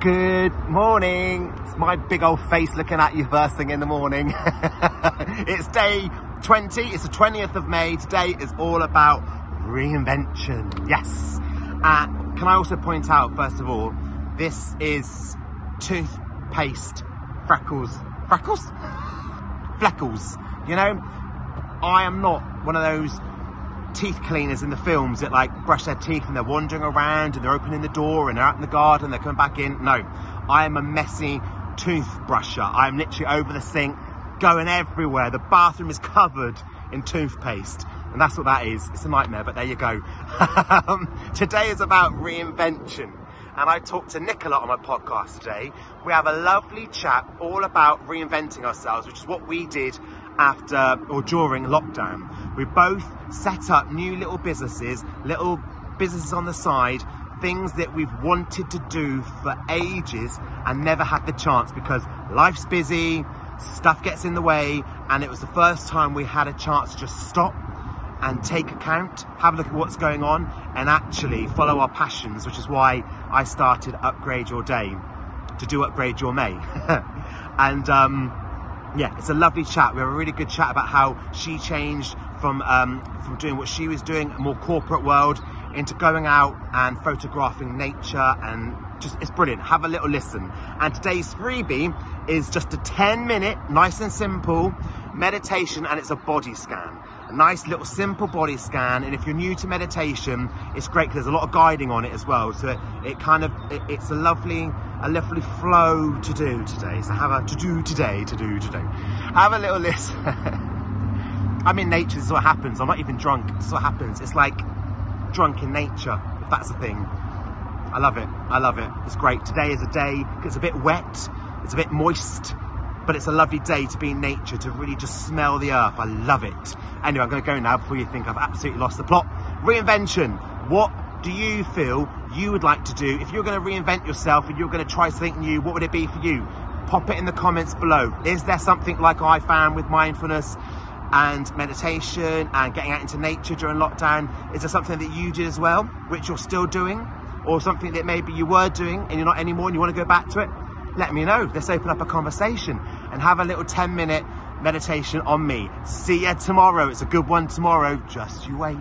Good morning. It's my big old face looking at you first thing in the morning. it's day 20. It's the 20th of May. Today is all about reinvention. Yes. Uh, can I also point out, first of all, this is toothpaste freckles. Freckles? Fleckles. You know, I am not one of those teeth cleaners in the films that like brush their teeth and they're wandering around and they're opening the door and they're out in the garden, they're coming back in. No, I am a messy toothbrusher. I'm literally over the sink, going everywhere. The bathroom is covered in toothpaste. And that's what that is. It's a nightmare, but there you go. today is about reinvention. And I talked to Nicola on my podcast today. We have a lovely chat all about reinventing ourselves, which is what we did after or during lockdown. We both set up new little businesses, little businesses on the side, things that we've wanted to do for ages and never had the chance because life's busy, stuff gets in the way, and it was the first time we had a chance to just stop and take account, have a look at what's going on, and actually follow our passions, which is why I started Upgrade Your Day to do Upgrade Your May. and um, yeah, it's a lovely chat. We have a really good chat about how she changed from um, from doing what she was doing, a more corporate world, into going out and photographing nature and just it's brilliant. Have a little listen. And today's freebie is just a 10 minute, nice and simple meditation, and it's a body scan. A nice little simple body scan. And if you're new to meditation, it's great because there's a lot of guiding on it as well. So it, it kind of it, it's a lovely a lovely flow to do today. So have a to do today, to do today. Have a little listen. I'm in nature, this is what happens. I'm not even drunk, this is what happens. It's like drunk in nature, if that's a thing. I love it, I love it. It's great. Today is a day, it's a bit wet, it's a bit moist, but it's a lovely day to be in nature, to really just smell the earth. I love it. Anyway, I'm gonna go now before you think I've absolutely lost the plot. Reinvention. What do you feel you would like to do? If you're gonna reinvent yourself and you're gonna try something new, what would it be for you? Pop it in the comments below. Is there something like I found with mindfulness and meditation and getting out into nature during lockdown? Is there something that you did as well, which you're still doing? Or something that maybe you were doing and you're not anymore and you want to go back to it? Let me know. Let's open up a conversation and have a little 10 minute meditation on me. See you tomorrow. It's a good one tomorrow. Just you wait.